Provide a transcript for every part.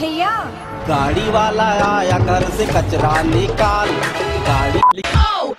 भैया गाड़ी वाला आया घर से कचरा निकाल गाड़ी Oh!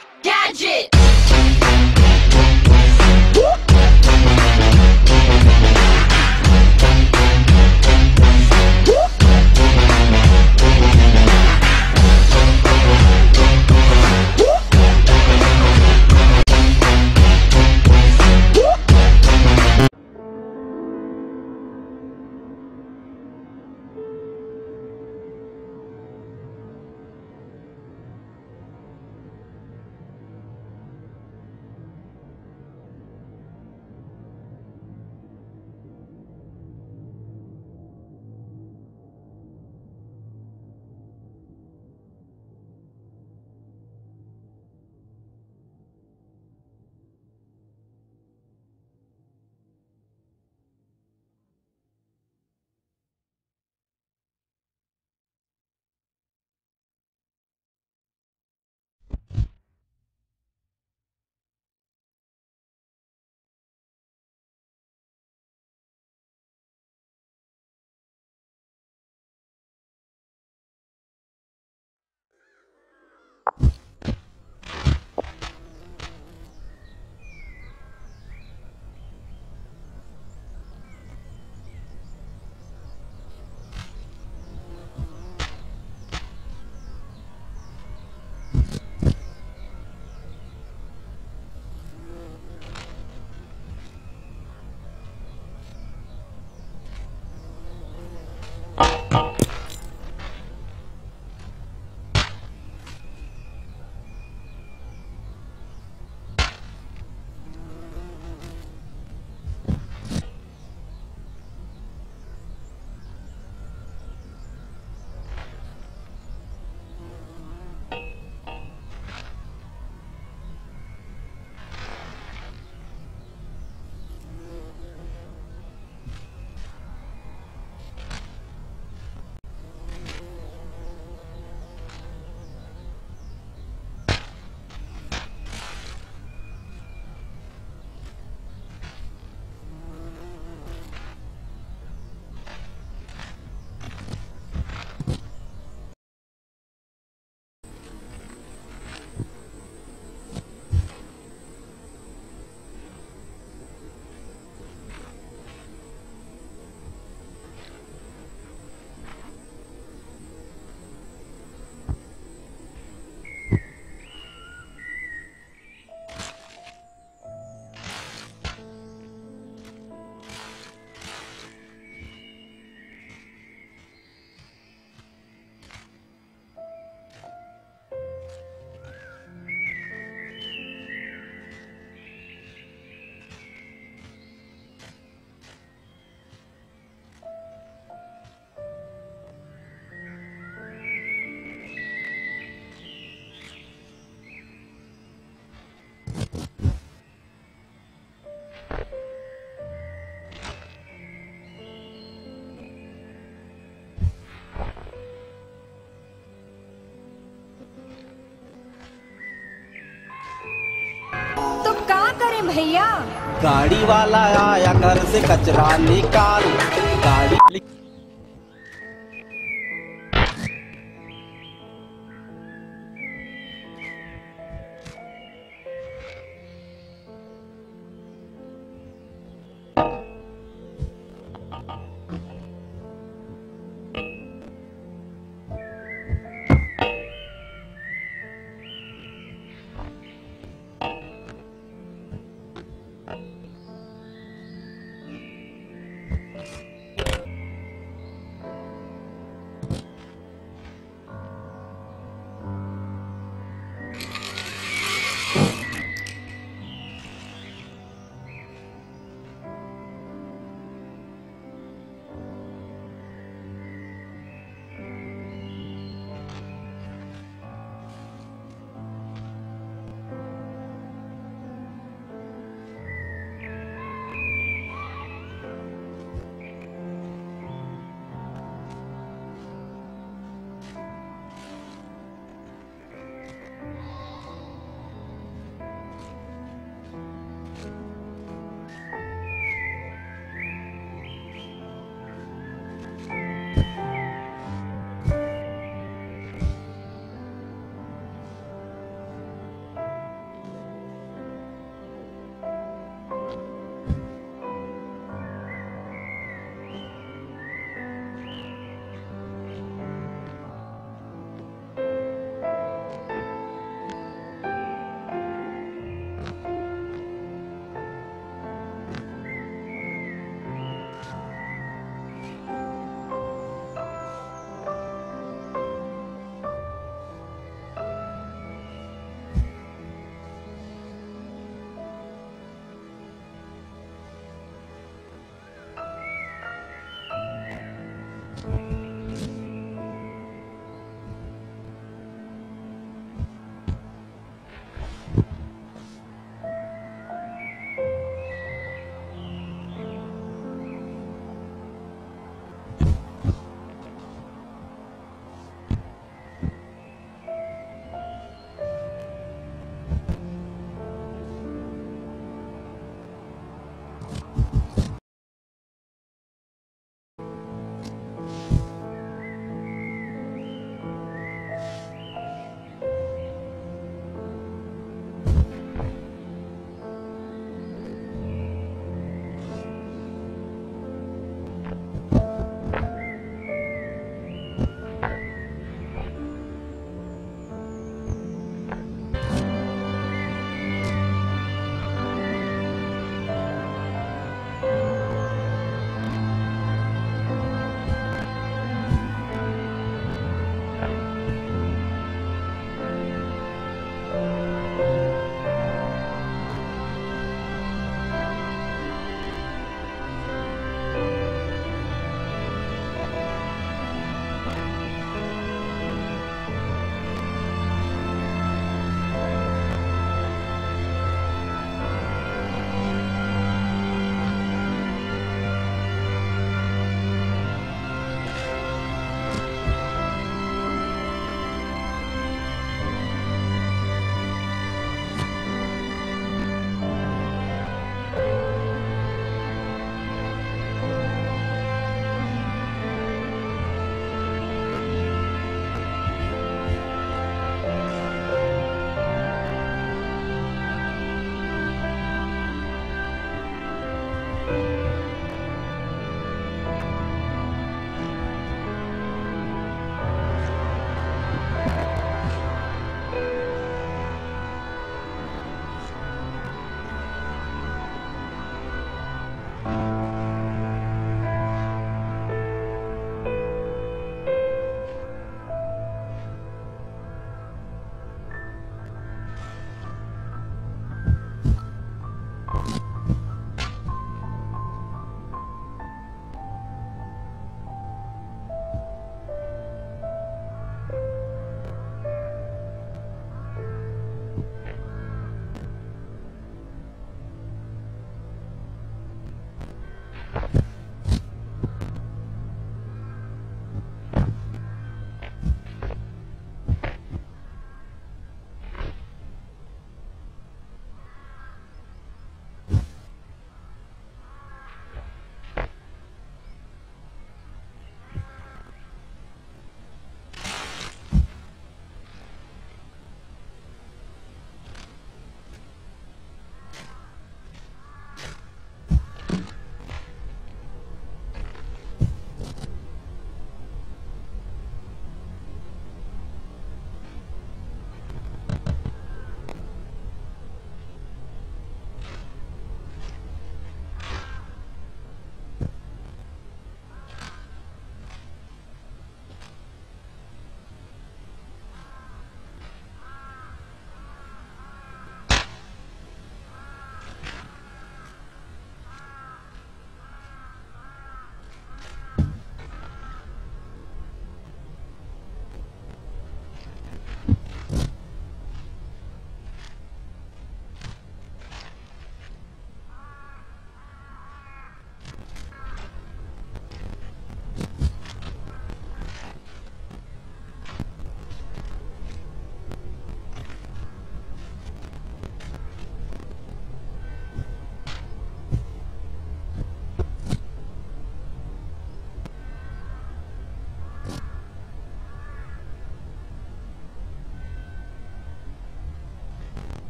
भैया। गाड़ी वाला आया घर से कचरा निकाल। गाड़ी